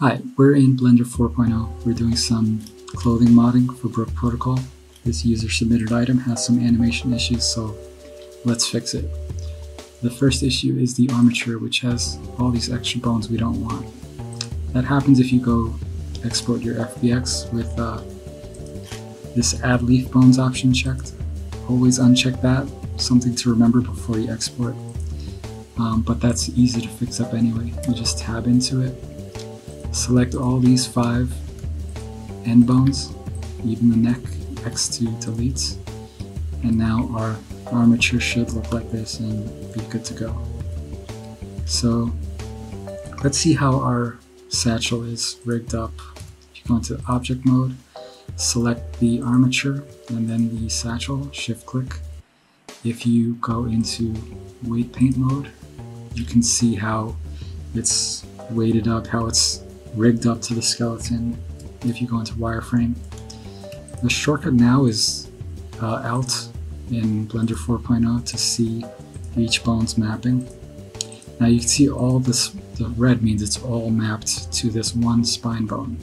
Hi, we're in Blender 4.0. We're doing some clothing modding for Broke Protocol. This user submitted item has some animation issues, so let's fix it. The first issue is the armature, which has all these extra bones we don't want. That happens if you go export your FBX with uh, this add leaf bones option checked. Always uncheck that, something to remember before you export. Um, but that's easy to fix up anyway. You just tab into it, select all these five end bones, even the neck, X2 deletes, and now our armature should look like this and be good to go. So let's see how our satchel is rigged up. If you go into object mode, select the armature and then the satchel, shift click. If you go into weight paint mode, you can see how it's weighted up, how it's rigged up to the skeleton if you go into wireframe. The shortcut now is uh, Alt in Blender 4.0 to see each bone's mapping. Now you can see all this, the red means it's all mapped to this one spine bone,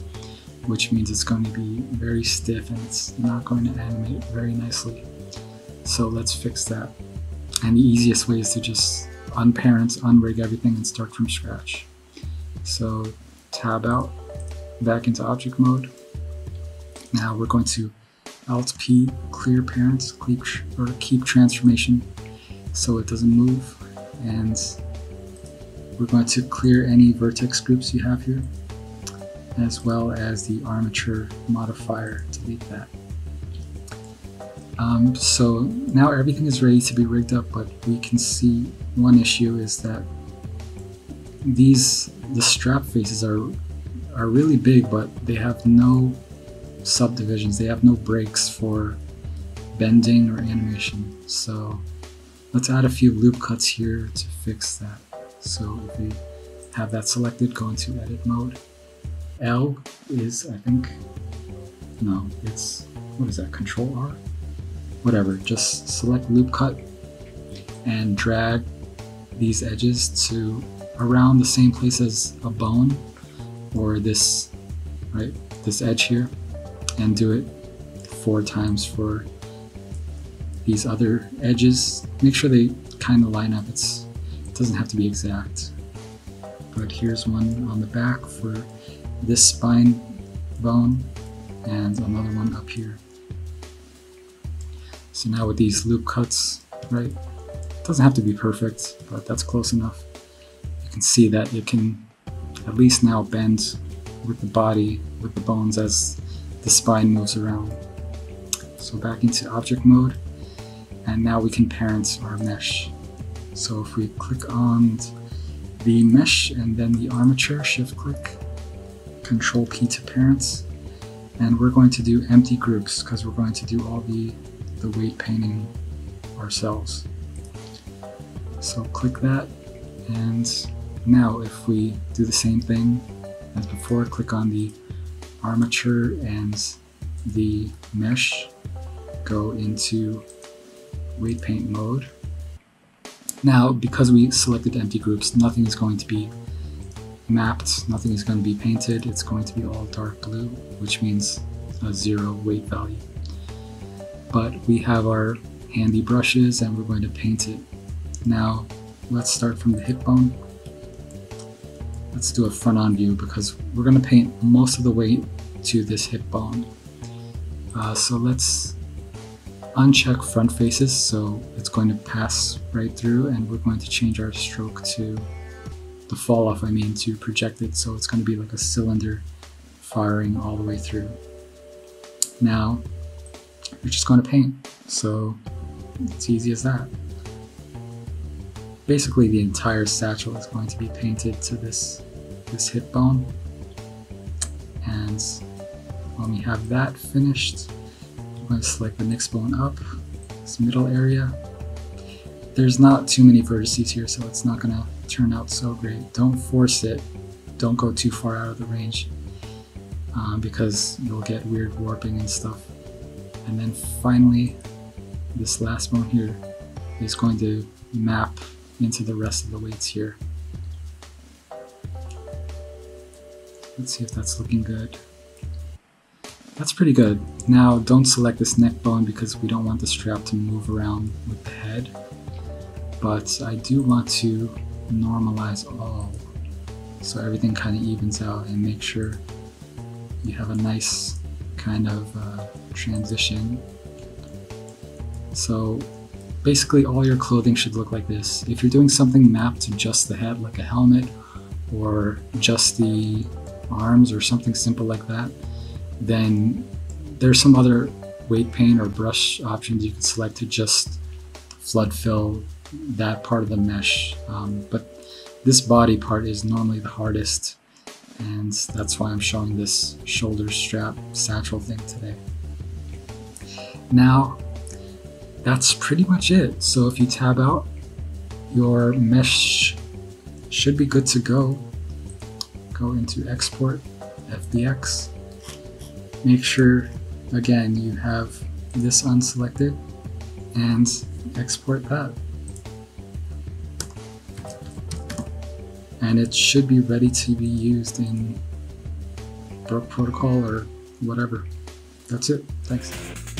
which means it's going to be very stiff and it's not going to animate very nicely. So let's fix that. And the easiest way is to just unparent, unrig everything and start from scratch. So tab out, back into object mode. Now we're going to Alt P, clear parents, keep, or keep transformation so it doesn't move. And we're going to clear any vertex groups you have here, as well as the armature modifier, delete that. Um, so now everything is ready to be rigged up, but we can see one issue is that these the strap faces are are really big, but they have no subdivisions. They have no breaks for bending or animation. So let's add a few loop cuts here to fix that. So if we have that selected, go into edit mode. L is, I think, no, it's, what is that, control R? Whatever, just select loop cut and drag these edges to around the same place as a bone or this, right, this edge here and do it four times for these other edges. Make sure they kind of line up. It's, it doesn't have to be exact. But here's one on the back for this spine bone and another one up here. So now with these loop cuts, right, it doesn't have to be perfect, but that's close enough. Can see that it can at least now bend with the body, with the bones as the spine moves around. So back into object mode, and now we can parent our mesh. So if we click on the mesh and then the armature, shift click, control P to parents, and we're going to do empty groups because we're going to do all the, the weight painting ourselves. So click that, and now if we do the same thing as before, click on the armature and the mesh go into weight paint mode. Now, because we selected empty groups, nothing is going to be mapped, nothing is going to be painted. It's going to be all dark blue, which means a zero weight value. But we have our handy brushes and we're going to paint it. Now, let's start from the hip bone. Let's do a front on view because we're going to paint most of the weight to this hip bone. Uh, so let's uncheck front faces so it's going to pass right through and we're going to change our stroke to the fall off I mean to projected so it's going to be like a cylinder firing all the way through. Now we're just going to paint so it's easy as that. Basically the entire satchel is going to be painted to this this hip bone and when we have that finished, I'm going to select the next bone up, this middle area. There's not too many vertices here, so it's not going to turn out so great. Don't force it. Don't go too far out of the range um, because you'll get weird warping and stuff. And then finally, this last bone here is going to map into the rest of the weights here. Let's see if that's looking good. That's pretty good. Now don't select this neck bone because we don't want the strap to move around with the head. But I do want to normalize all so everything kind of evens out and make sure you have a nice kind of uh, transition. So basically all your clothing should look like this. If you're doing something mapped to just the head like a helmet or just the arms or something simple like that, then there's some other weight paint or brush options you can select to just flood fill that part of the mesh. Um, but this body part is normally the hardest and that's why I'm showing this shoulder strap satchel thing today. Now, that's pretty much it. So if you tab out, your mesh should be good to go. Go into export, FBX, make sure again you have this unselected and export that. And it should be ready to be used in Broke Protocol or whatever. That's it. Thanks.